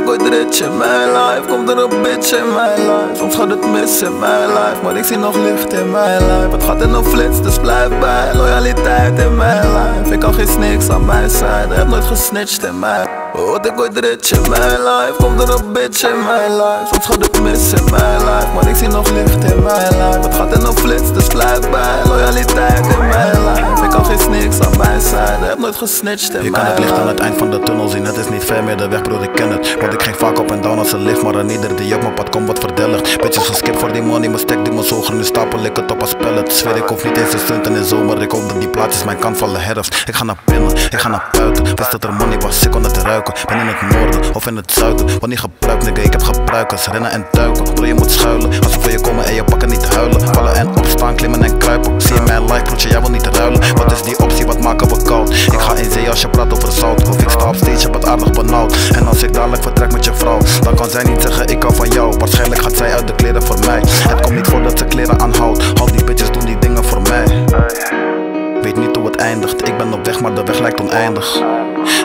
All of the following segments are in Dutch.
rich in mijn life Komt er een bitch in mijn life Soms gaat het mis in mijn life Maar ik zie nog licht in mijn life Het gaat in een flits, dus blijf bij Loyaliteit in mijn life Ik kan geen snakes aan mijn side Heb nooit gesnitcht in mij Word ik ooit rich in mijn life Komt er een bitch in mijn life Soms gaat het mis in mijn life Maar ik zie nog licht in mijn life Het gaat in een flits, dus blijf bij Loyaliteit in mijn life Snakes aan mijn side Heb nooit gesnitcht in Je kan het licht aan het eind van de tunnel zien, het is niet ver meer de weg broer, ik ken het. Want ik ging vaak op en down als een lift, maar aan ieder die op mijn pad komt wat verdelligd. Bitches geskipt voor die money, mijn stek die me zoger, nu stapel ik het op als pellet Zweer ik hoef niet eens een stunt in de zomer, ik hoop dat die plaatjes mijn kant vallen herfst. Ik ga naar binnen, ik ga naar buiten, wist dat er money was, ik kon het ruiken. Ben in het noorden of in het zuiden, wat niet gebruikt nigga, ik heb gebruikers. Rennen en duiken, bro je moet schuilen, als je praat over zout, of ik sta op stage, heb het aardig benauwd. En als ik dadelijk vertrek met je vrouw, dan kan zij niet zeggen ik hou van jou. Waarschijnlijk gaat zij uit de kleren voor mij. Het komt niet voor dat ze kleren aanhoudt. Al die bitches doen die dingen voor mij. Weet niet hoe het eindigt, ik ben op weg maar de weg lijkt oneindig.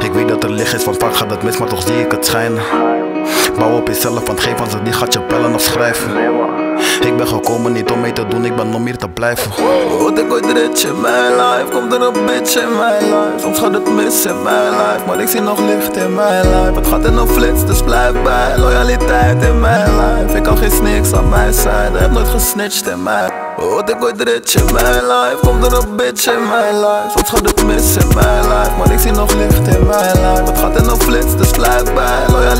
Ik weet dat er licht is, want vaak gaat het mis maar toch zie ik het schijnen. Bouw op jezelf, want geen van ze die gaat je bellen of schrijven Ik ben gekomen niet om mee te doen, ik ben om hier te blijven. Word ik ooit rich in mijn life? Komt er een bitch in mijn life? Soms gaat het mis in mijn life? Maar ik zie nog licht in mijn life. Het gaat in een flits, dus blijf bij. Loyaliteit in mijn life. Ik kan geen snakes aan mijn side. Heb nooit gesnitcht in mij Word ik ooit rich in mijn life? Komt er een bitch in mijn life? Soms gaat het mis in mijn life? Maar ik zie nog licht in mijn life. Het gaat in een flits, dus blijf bij. Loyaliteit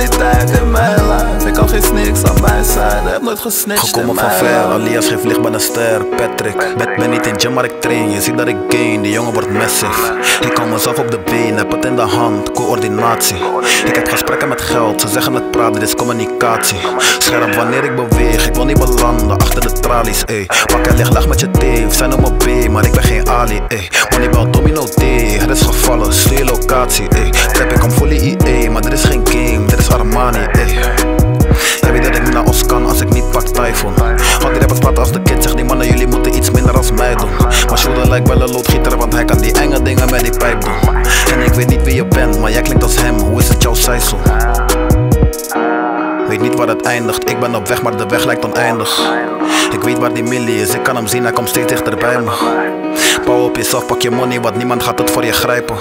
nooit gesnitcht in Gekomen van ver, alias geeft licht bij een ster, Patrick. Ben, ben niet in gym maar ik train, je ziet dat ik gain, die jongen wordt massive. Ik hou mezelf op de been, heb het in de hand, coördinatie. Ik heb gesprekken met geld, ze zeggen het praten, dit is communicatie. Scherp wanneer ik beweeg, ik wil niet belanden achter de tralies, ey. Pak en leg, lag met je teef, zijn op mijn B, maar ik ben geen Ali, ey. Bel domino D, het is gevallen, stuur locatie, ey. Trap ik om Praten als de kid, zegt die mannen jullie moeten iets minder als mij doen. Maar Shoulder lijkt wel een loodgieter, want hij kan die enge dingen met die pijp doen. En ik weet niet wie je bent, maar jij klinkt als hem, hoe is het jouw zijsel? Weet niet waar het eindigt, ik ben op weg, maar de weg lijkt oneindig. Ik weet waar die millie is, ik kan hem zien, hij komt steeds dichter bij me. Bouw op jezelf, pak je money, want niemand gaat het voor je grijpen.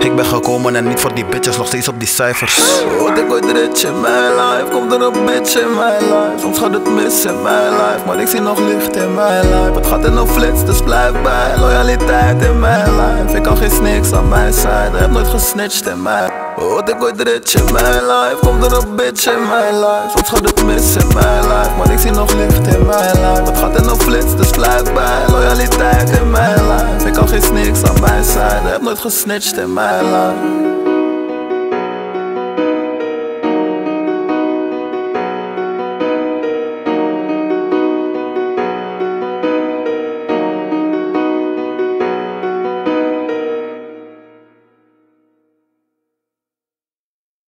Ik ben gekomen en niet voor die bitches, nog steeds op die cijfers. Word ik ooit rich in mijn life Komt er een bitch in mijn life. Soms gaat het mis in mijn life Maar ik zie nog licht in mijn life. Het gaat in een flits, dus blijf bij. Loyaliteit in mijn life kan geen snakes aan mijn side. Heb nooit gesnitcht in mij Word ik ooit rich in mijn life. Komt er een bitch in mijn life. Soms gaat het mis in mijn life? Maar ik zie nog licht in mijn life. Het gaat in een flits, dus blijf bij. Loyaliteit in mijn life. Ik kan geen snakes aan mijn side. Heb nooit gesnitcht in mijn life